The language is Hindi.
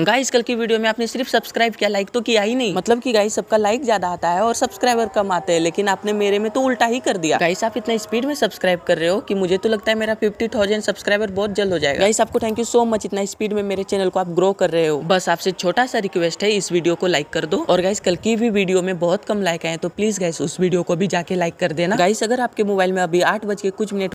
गाइस कल की वीडियो में आपने सिर्फ़ सब्सक्राइब किया लाइक तो किया ही नहीं। मतलब कि गाइस सबका लाइक ज़्यादा आता है और सब्सक्राइबर कम आते हैं, लेकिन आपने मेरे में तो उल्टा ही कर दिया। गाइस आप इतना स्पीड में सब्सक्राइब कर रहे हो कि मुझे तो लगता है मेरा फिफ्टी थाउज़ेंड सब्सक्राइबर बहुत जल्द हो जाएगा। गाइस आपको थैंक यू सो मच इतना स्पीड में मेरे चैनल को आप ग्रो कर रहे हो। बस आपसे छोटा सा रिक्वेस्ट है, इस वीडियो को लाइक कर दो। और गाइस कल की भी वीडियो में बहुत कम लाइक आए तो प्लीज़ गाइस उस वीडियो को भी जाके लाइक कर देना। गाइस अगर आपके मोबाइल में अभी आठ बज के कुछ मिनट